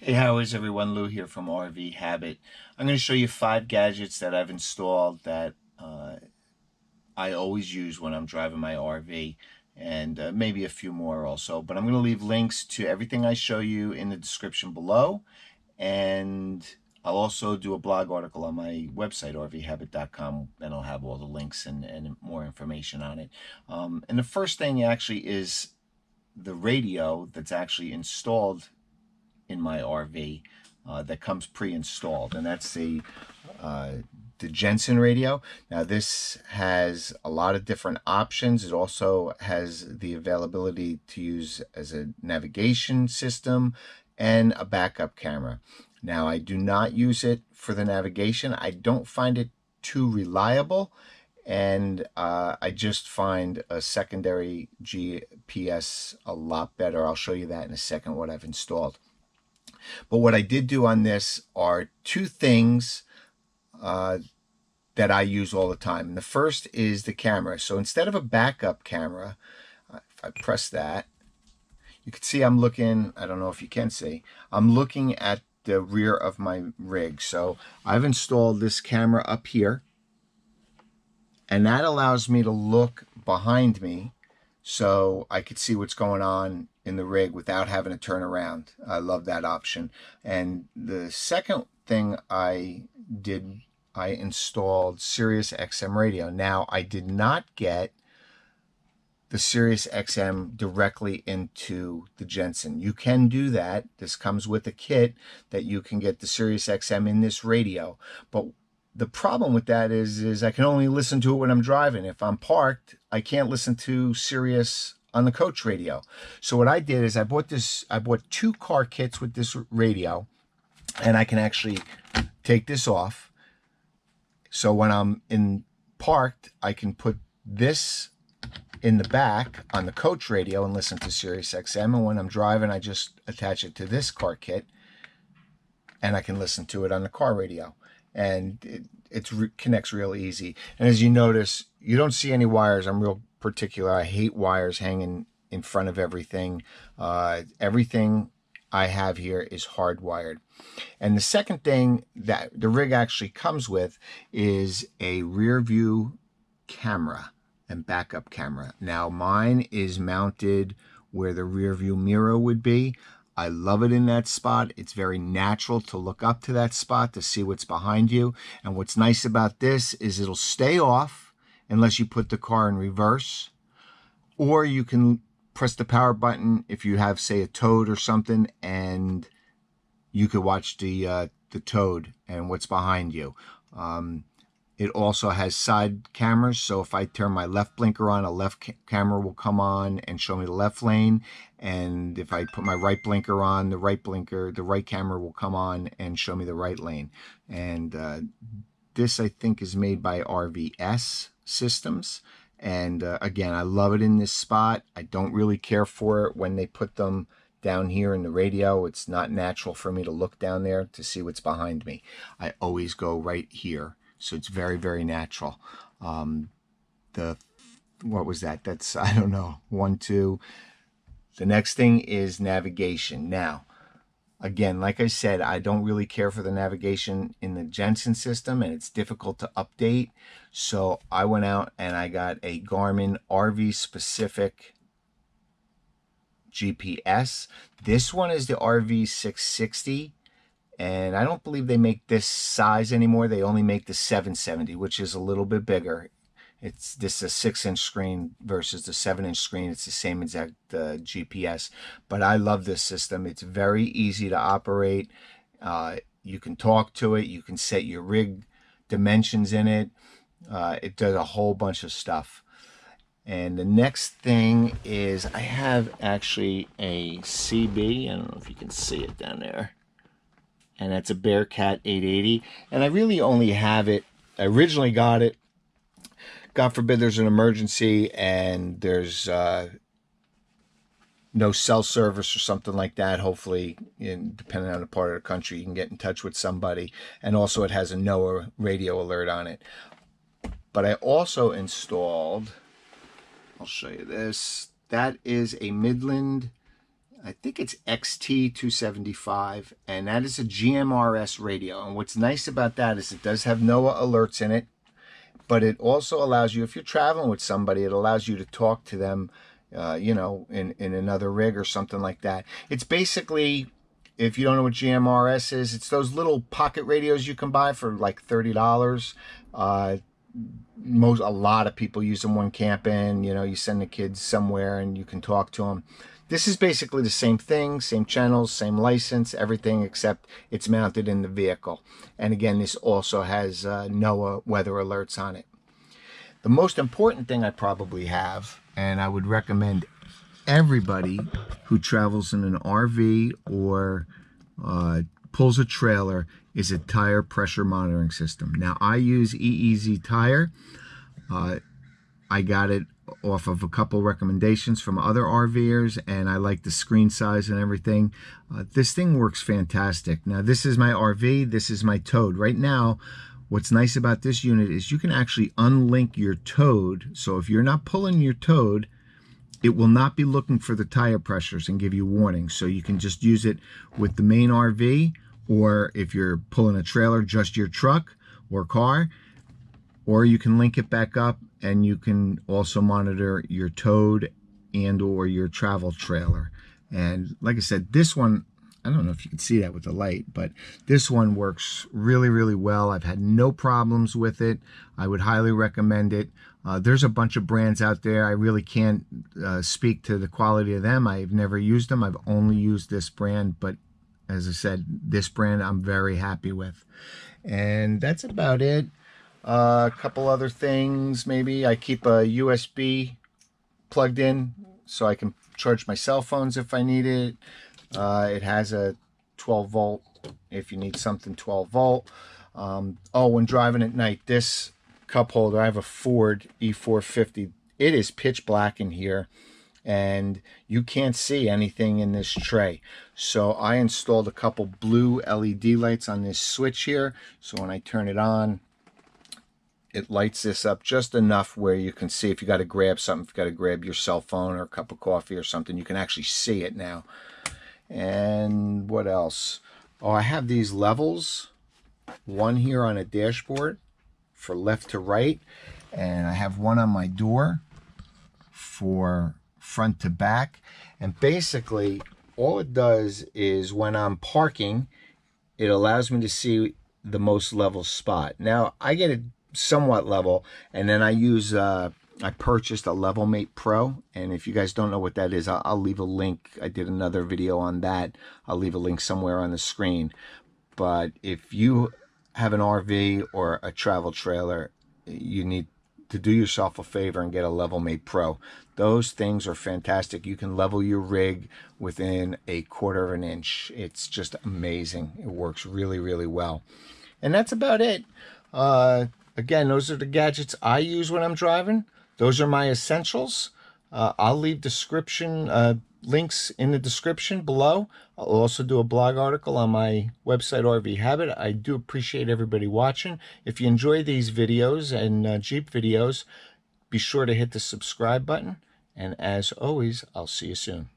Hey, how is everyone? Lou here from RV Habit. I'm going to show you five gadgets that I've installed that uh, I always use when I'm driving my RV and uh, maybe a few more also. But I'm going to leave links to everything I show you in the description below and I'll also do a blog article on my website, rvhabit.com, and I'll have all the links and, and more information on it. Um, and the first thing actually is the radio that's actually installed in my RV uh, that comes pre-installed, and that's the uh, the Jensen radio. Now this has a lot of different options. It also has the availability to use as a navigation system and a backup camera. Now I do not use it for the navigation. I don't find it too reliable and uh, I just find a secondary GPS a lot better. I'll show you that in a second what I've installed. But what I did do on this are two things uh, that I use all the time. And the first is the camera. So instead of a backup camera, uh, if I press that, you can see I'm looking, I don't know if you can see, I'm looking at the rear of my rig. So I've installed this camera up here and that allows me to look behind me so I could see what's going on in the rig without having to turn around. I love that option. And the second thing I did, I installed Sirius XM radio. Now, I did not get the Sirius XM directly into the Jensen. You can do that. This comes with a kit that you can get the Sirius XM in this radio. But the problem with that is, is I can only listen to it when I'm driving. If I'm parked, I can't listen to Sirius on the coach radio. So what I did is I bought this, I bought two car kits with this radio and I can actually take this off. So when I'm in parked, I can put this in the back on the coach radio and listen to Sirius XM. And when I'm driving, I just attach it to this car kit and I can listen to it on the car radio. And it it's re connects real easy. And as you notice, you don't see any wires. I'm real particular. I hate wires hanging in front of everything. Uh, everything I have here is hardwired. And the second thing that the rig actually comes with is a rear view camera and backup camera. Now mine is mounted where the rear view mirror would be. I love it in that spot. It's very natural to look up to that spot to see what's behind you. And what's nice about this is it'll stay off unless you put the car in reverse. Or you can press the power button if you have, say, a toad or something, and you could watch the uh, the toad and what's behind you. Um, it also has side cameras, so if I turn my left blinker on, a left ca camera will come on and show me the left lane. And if I put my right blinker on, the right blinker, the right camera will come on and show me the right lane. And uh, this, I think, is made by RVS Systems. And uh, again, I love it in this spot. I don't really care for it when they put them down here in the radio. It's not natural for me to look down there to see what's behind me. I always go right here so it's very, very natural. Um, the, what was that? That's, I don't know, one, two. The next thing is navigation. Now, again, like I said, I don't really care for the navigation in the Jensen system and it's difficult to update. So I went out and I got a Garmin RV specific GPS. This one is the RV660 and I don't believe they make this size anymore. They only make the 770, which is a little bit bigger. It's this is a six inch screen versus the seven inch screen. It's the same exact uh, GPS, but I love this system. It's very easy to operate. Uh, you can talk to it. You can set your rig dimensions in it. Uh, it does a whole bunch of stuff. And the next thing is I have actually a CB. I don't know if you can see it down there and that's a Bearcat 880. And I really only have it, I originally got it, God forbid there's an emergency and there's uh, no cell service or something like that. Hopefully, in, depending on the part of the country, you can get in touch with somebody. And also it has a NOAA radio alert on it. But I also installed, I'll show you this, that is a Midland I think it's XT275, and that is a GMRS radio. And what's nice about that is it does have NOAA alerts in it, but it also allows you, if you're traveling with somebody, it allows you to talk to them, uh, you know, in, in another rig or something like that. It's basically, if you don't know what GMRS is, it's those little pocket radios you can buy for like $30. Uh, most a lot of people use them when camping you know you send the kids somewhere and you can talk to them this is basically the same thing, same channels, same license, everything except it's mounted in the vehicle. And again, this also has uh, NOAA weather alerts on it. The most important thing I probably have, and I would recommend everybody who travels in an RV or uh, pulls a trailer, is a tire pressure monitoring system. Now, I use EEZ Tire. Uh, I got it off of a couple recommendations from other RVers and I like the screen size and everything. Uh, this thing works fantastic. Now this is my RV, this is my Toad. Right now, what's nice about this unit is you can actually unlink your Toad. So if you're not pulling your Toad, it will not be looking for the tire pressures and give you warnings. So you can just use it with the main RV or if you're pulling a trailer, just your truck or car, or you can link it back up and you can also monitor your toad and or your travel trailer. And like I said this one I don't know if you can see that with the light but this one works really really well. I've had no problems with it. I would highly recommend it. Uh, there's a bunch of brands out there. I really can't uh, speak to the quality of them. I've never used them. I've only used this brand but as I said this brand I'm very happy with. And that's about it uh, a couple other things, maybe. I keep a USB plugged in so I can charge my cell phones if I need it. Uh, it has a 12 volt if you need something 12 volt. Um, oh, when driving at night, this cup holder, I have a Ford E450. It is pitch black in here and you can't see anything in this tray. So I installed a couple blue LED lights on this switch here. So when I turn it on, it lights this up just enough where you can see if you got to grab something, if you got to grab your cell phone or a cup of coffee or something, you can actually see it now. And what else? Oh, I have these levels. One here on a dashboard for left to right. And I have one on my door for front to back. And basically, all it does is when I'm parking, it allows me to see the most level spot. Now, I get it somewhat level. And then I use, uh, I purchased a Levelmate Pro. And if you guys don't know what that is, I'll, I'll leave a link. I did another video on that. I'll leave a link somewhere on the screen. But if you have an RV or a travel trailer, you need to do yourself a favor and get a Levelmate Pro. Those things are fantastic. You can level your rig within a quarter of an inch. It's just amazing. It works really, really well. And that's about it. Uh, Again, those are the gadgets I use when I'm driving. Those are my essentials. Uh, I'll leave description uh, links in the description below. I'll also do a blog article on my website RV Habit. I do appreciate everybody watching. If you enjoy these videos and uh, Jeep videos, be sure to hit the subscribe button. And as always, I'll see you soon.